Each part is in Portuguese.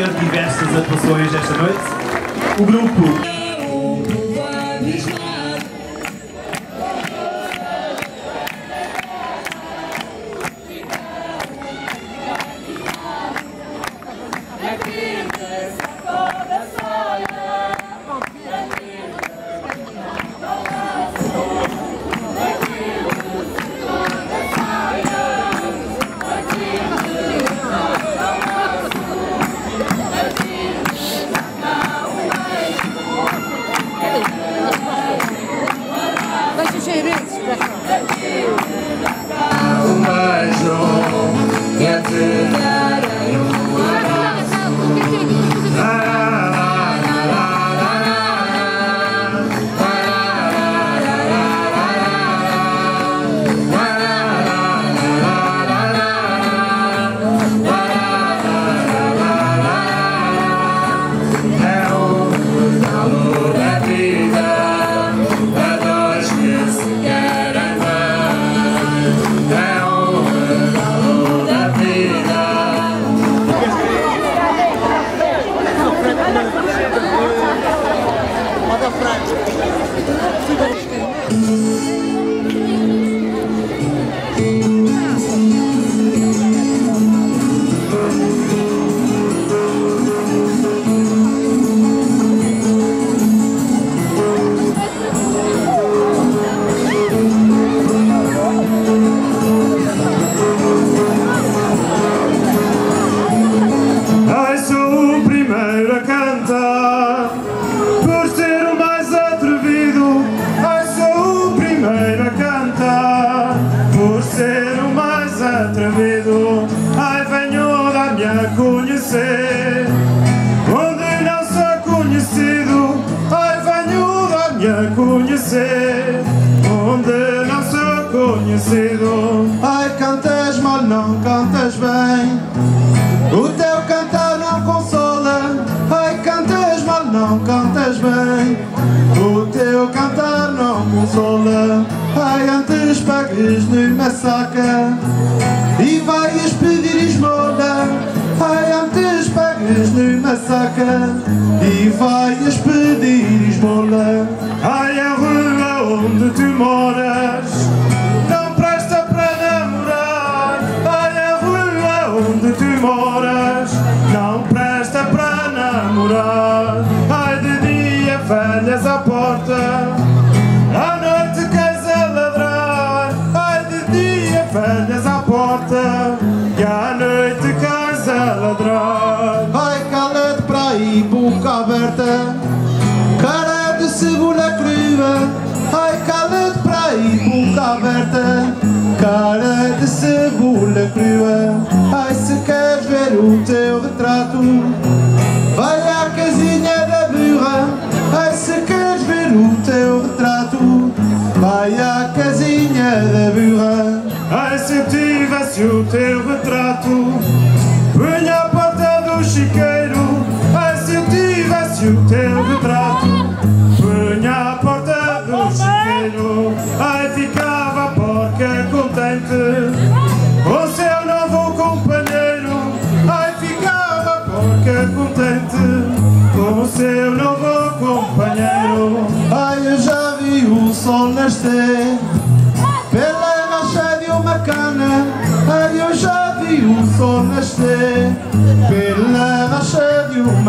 fazer diversas atuações esta noite. O grupo bem. O teu cantar não consola Ai, antes pagues-lhe na saca E vais pedir esmola. Ai, antes pagues-lhe na saca E vais pedir esmola. Ai, a rua onde tu moras sempre Ai se queres ver o teu retrato Vai à casinha da birra Ai se queres ver o teu retrato Vai à casinha da birra Ai se eu tivesse o teu retrato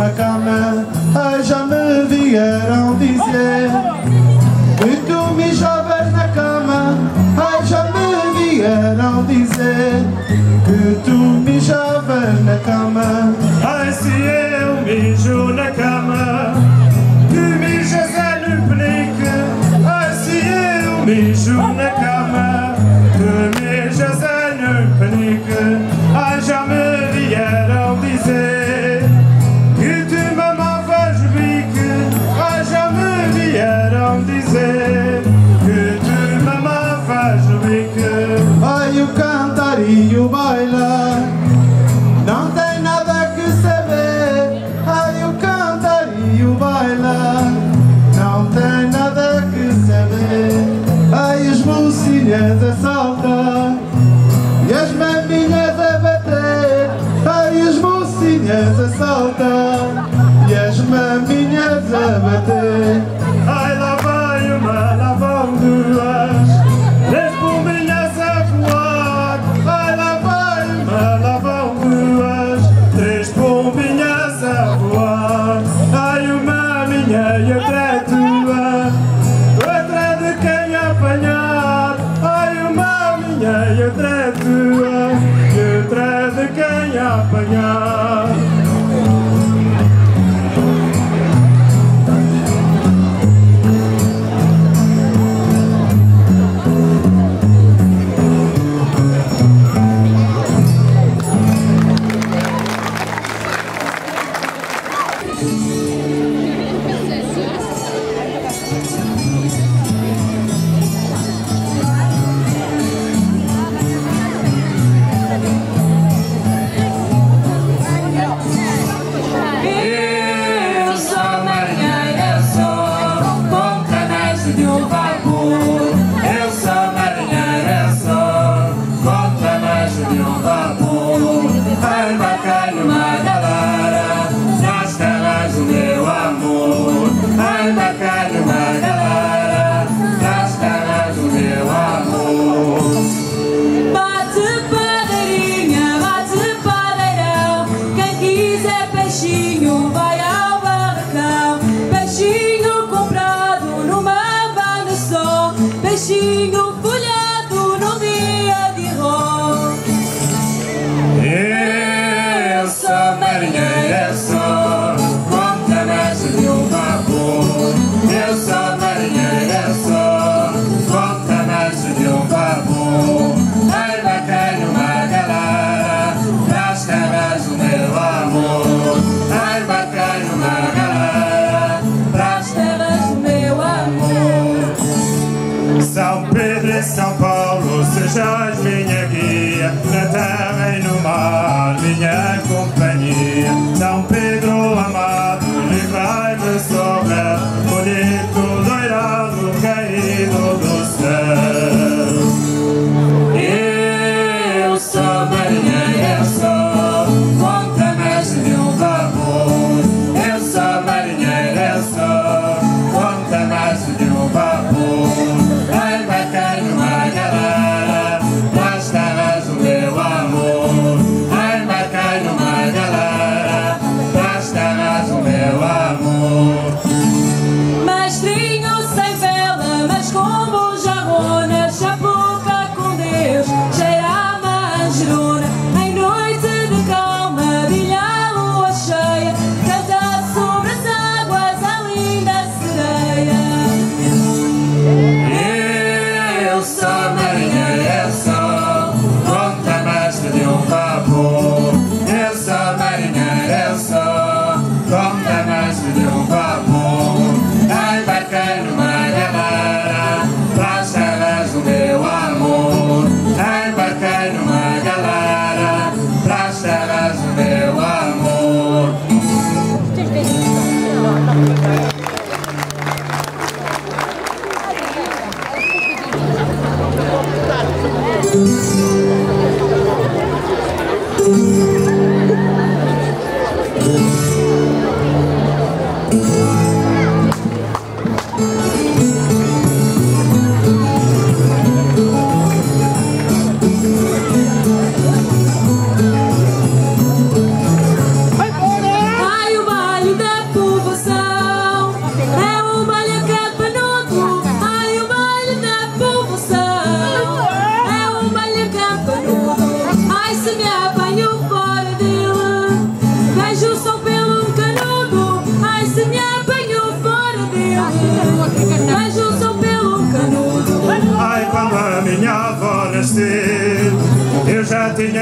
ma cama já me vieram dizer Que tu me jovens na cama já me vieram dizer Que tu me jovens na cama Ai se eu mijo na cama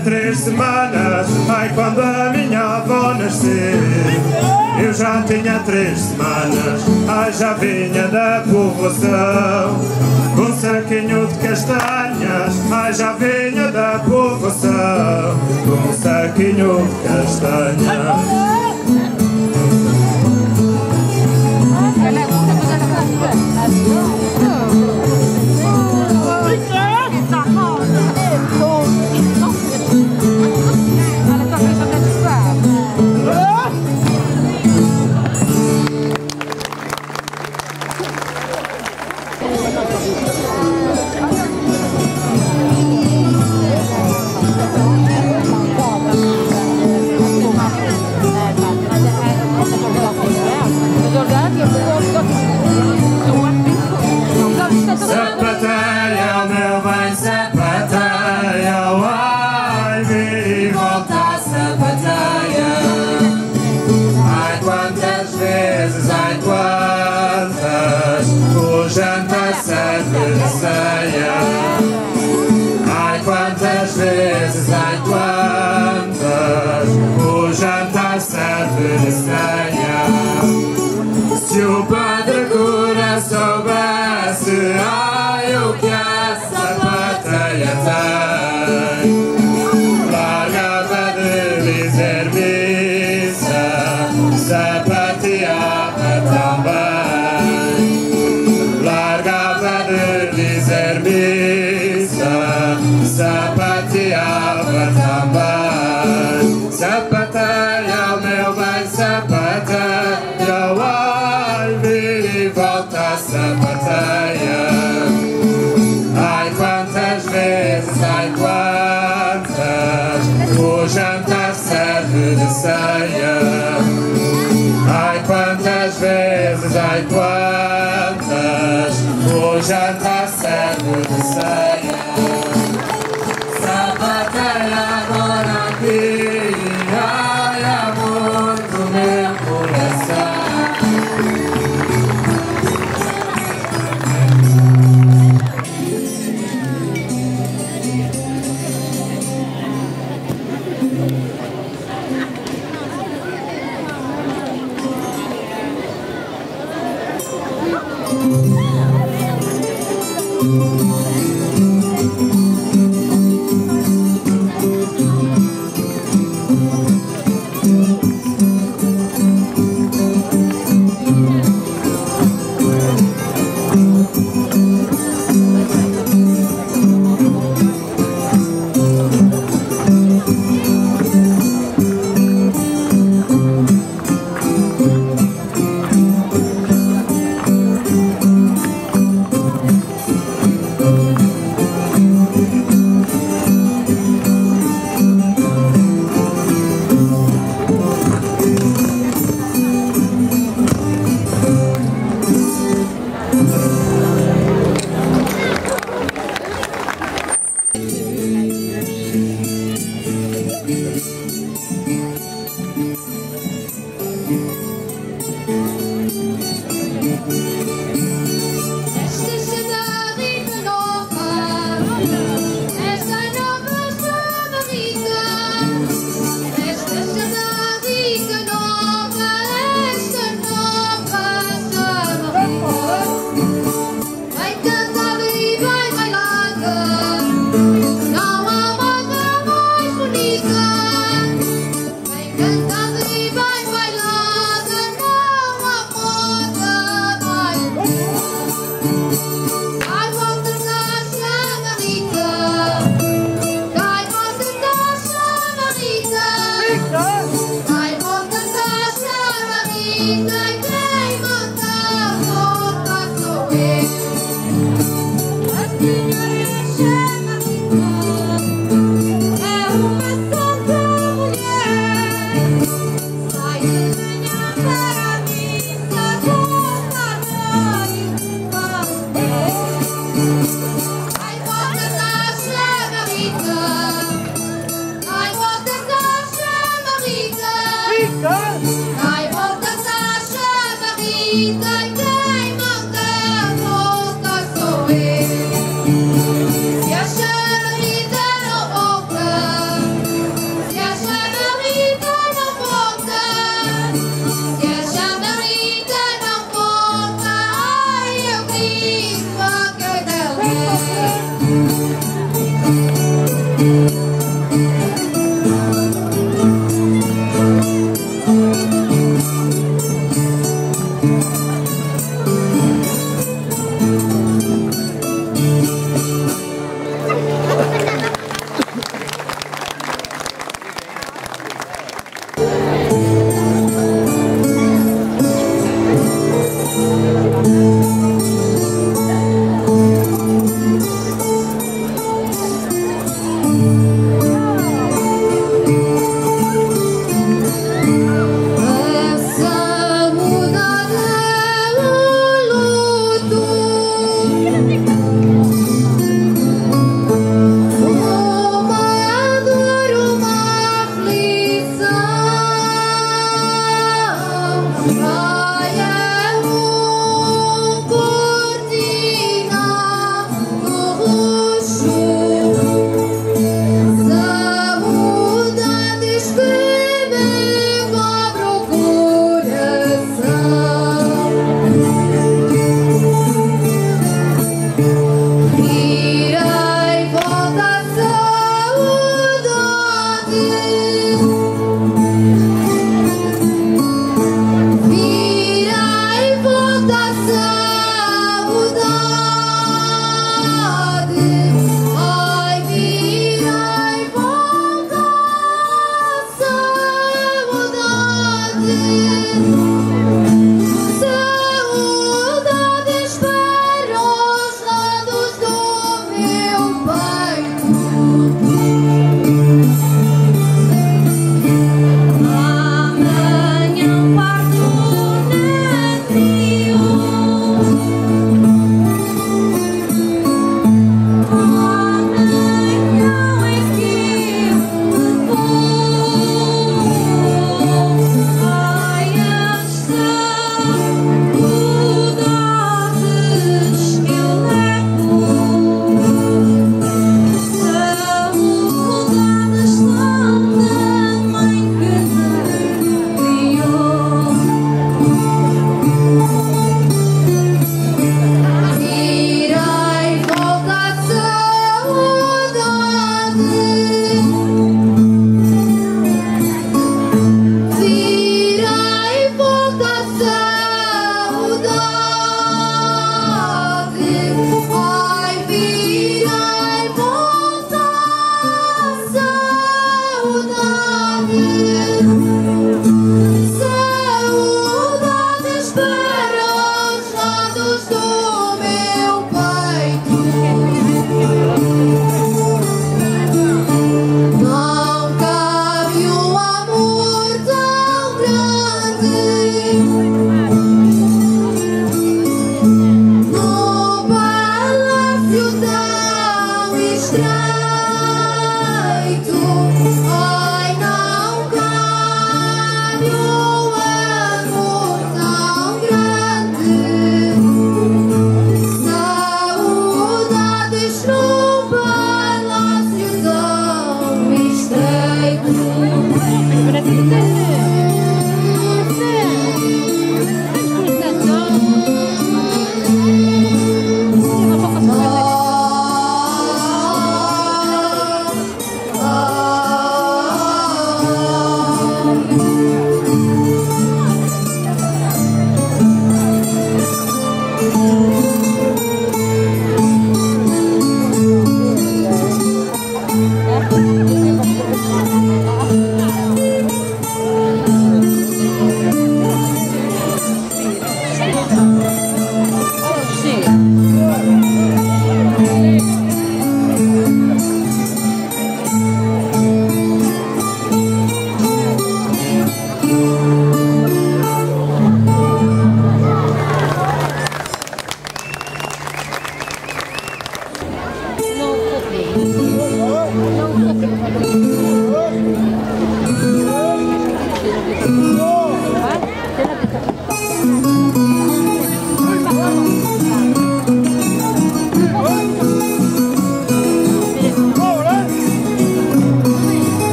três semanas, ai quando a minha avó nascer. Eu já tinha três semanas, ai já vinha da povoação. Com saquinho de castanhas, ai já vinha da povoação. Com saquinho de castanhas. praia. Ai, quantas vezes, ai, quantas, hoje jantar tá certo. de sangue.